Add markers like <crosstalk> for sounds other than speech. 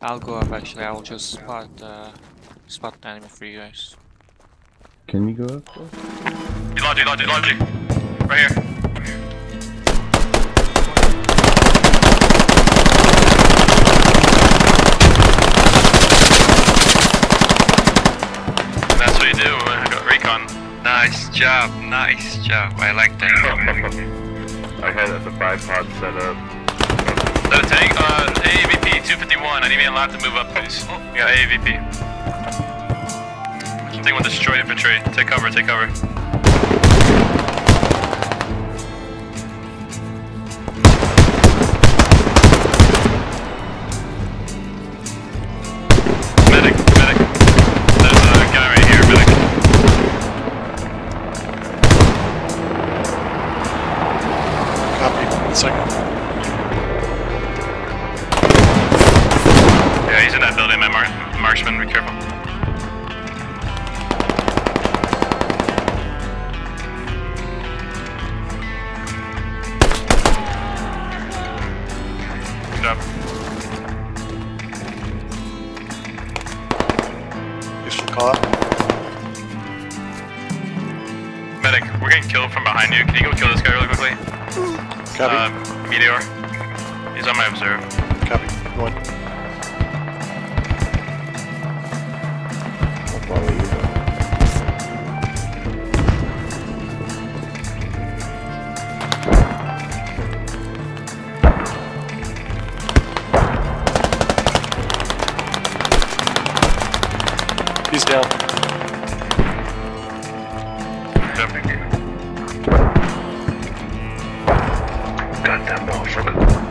I'll go up actually. I will just spot uh, spot the enemy for you guys. Can you go up? Logic, logic, logic. Right here. That's what you do. I got recon. Nice job, nice job. I like that. <laughs> I had the bipod set up. That a tank? Uh, AAVP 251. I need me a lot to move up, please. Oh. We Yeah, AAVP. Thing will destroy infantry. Take cover, take cover. Medic, he's in that building, my mar marksman. Be careful. Good job. Useful call out. Medic, we're getting killed from behind you. Can you go kill this guy really quickly? Copy. Uh, Meteor. He's on my observe. Copy. I'll Down. Jumping. Got that motherfucker.